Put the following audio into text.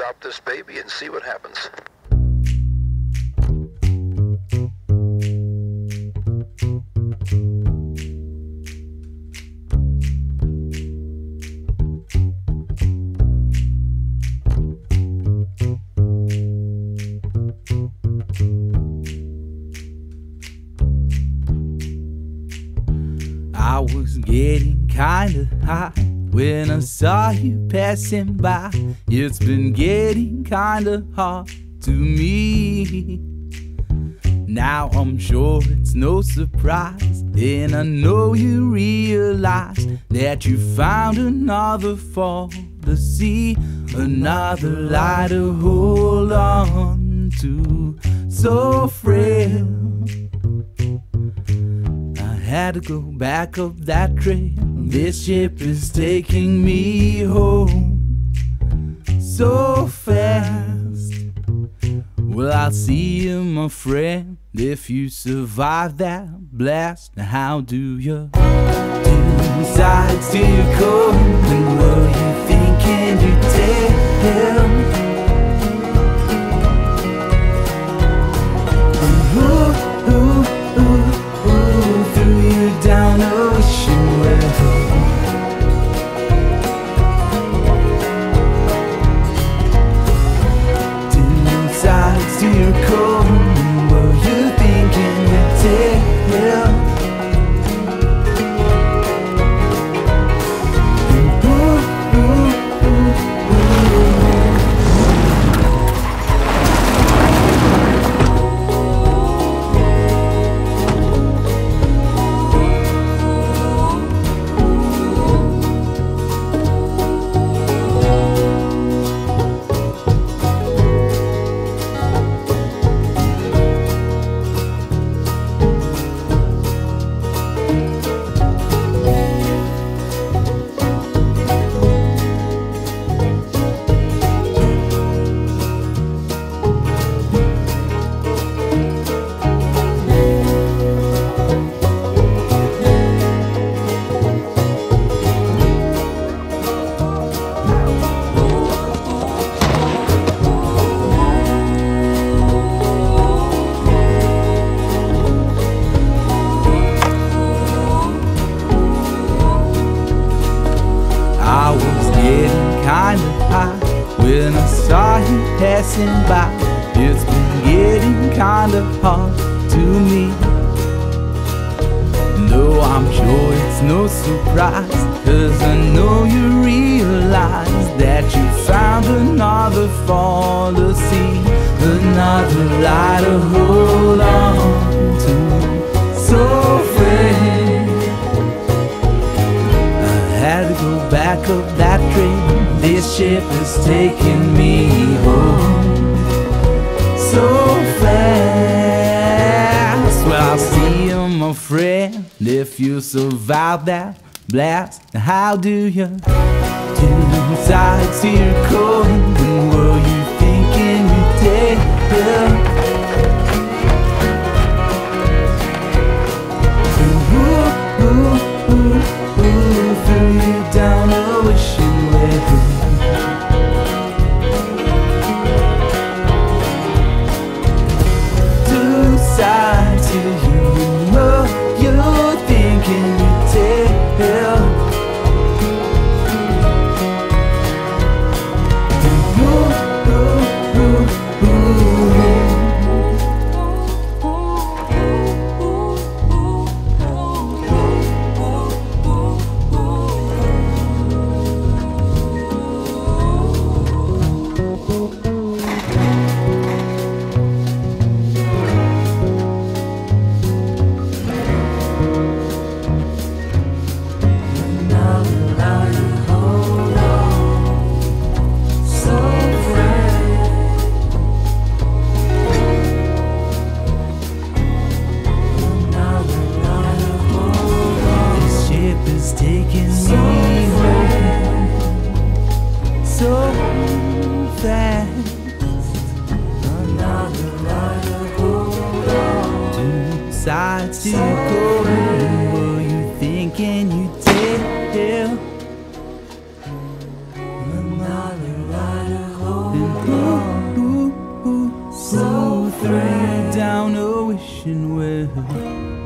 up this baby and see what happens. I was getting kinda high when I saw you passing by. It's been getting kinda hard to me. Now I'm sure it's no surprise, and I know you realize that you found another fall to see, another light to hold on to. So frail. I had to go back up that trail. This ship is taking me home so fast. Well, I'll see you, my friend, if you survive that blast. Now, how do you decide to? And when I saw you passing by. It's been getting kinda hard to me. No, I'm sure it's no surprise, cause I know you realize that you found another fall another lie to hold on to. So, friend. I had to go back up that train. This ship is taking me home so fast. Well, I'll see you, my friend, if you survive that blast. How do you two sides your coin? And were you thinking you'd take sides to coin. Were you thinking tell? Another hold on so thrilled down a wishing well.